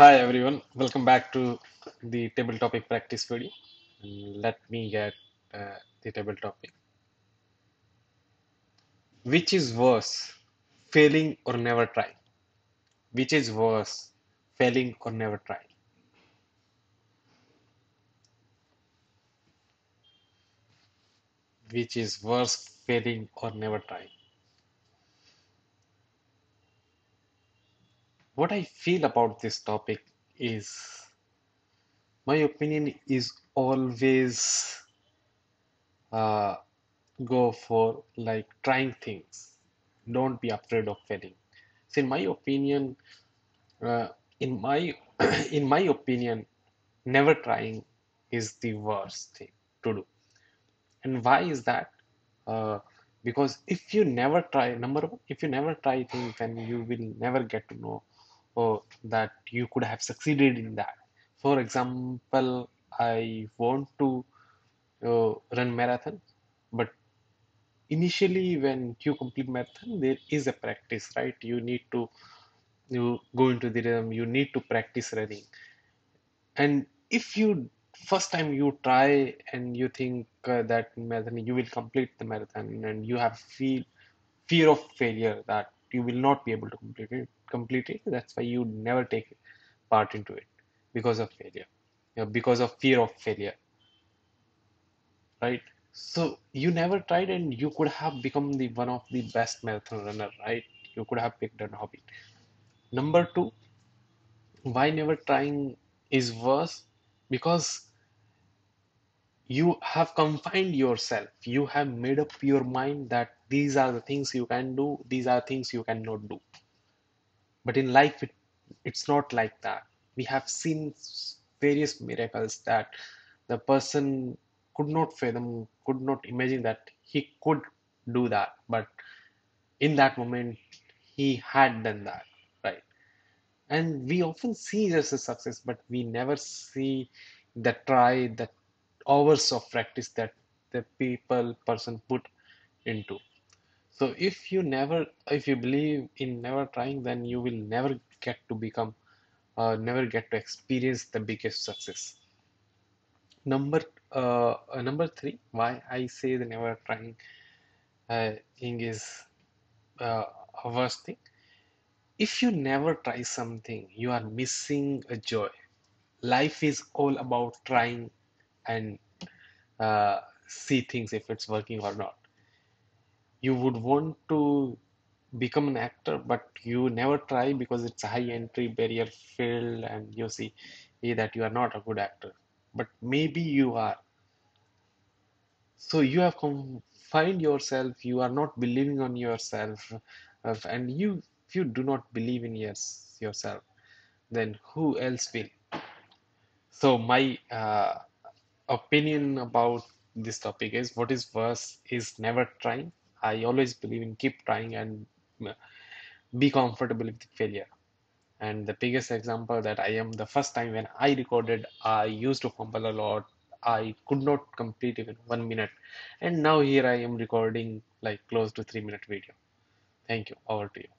Hi everyone, welcome back to the table topic practice video. Let me get uh, the table topic. Which is worse, failing or never trying? Which is worse, failing or never trying? Which is worse, failing or never trying? What I feel about this topic is my opinion is always uh, go for like trying things. Don't be afraid of failing. So in my opinion, Uh, in my in my opinion, never trying is the worst thing to do. And why is that? Uh, because if you never try, number one, if you never try things, then you will never get to know oh, that you could have succeeded in that. For example, I want to uh, run marathon, but initially when you complete marathon, there is a practice, right? You need to you go into the rhythm. You need to practice running And if you first time you try and you think uh, that marathon you will complete the marathon and you have feel fear of failure that you will not be able to complete it, complete it. That's why you never take part into it because of failure, yeah, because of fear of failure, right? So you never tried and you could have become the one of the best marathon runner, right? You could have picked an hobby. Number two, why never trying is worse because you have confined yourself. You have made up your mind that these are the things you can do these are things you cannot do. But in life it, it's not like that. We have seen various miracles that the person could not fathom could not imagine that he could do that. But in that moment he had done that right? And we often see just a success but we never see the try the hours of practice that the people person put into. So if you never if you believe in never trying then you will never get to become uh, never get to experience the biggest success. Number uh, uh, number three why i say the never trying uh, thing is uh, a worst thing. If you never try something you are missing a joy. Life is all about trying and uh, see things if it's working or not. You would want to become an actor but you never try because it's a high entry barrier field and you see eh, that you are not a good actor. But maybe you are. So you have confined yourself you are not believing on yourself uh, and you if you do not believe in yes, yourself then who else will? So my uh, opinion about this topic is what is worse is never trying i always believe in keep trying and uh, be comfortable with failure And the biggest example that I am the first time when I recorded, I used to fumble a lot. I could not complete even one minute. And now here I am recording like close to three minute video. Thank you. Over to you.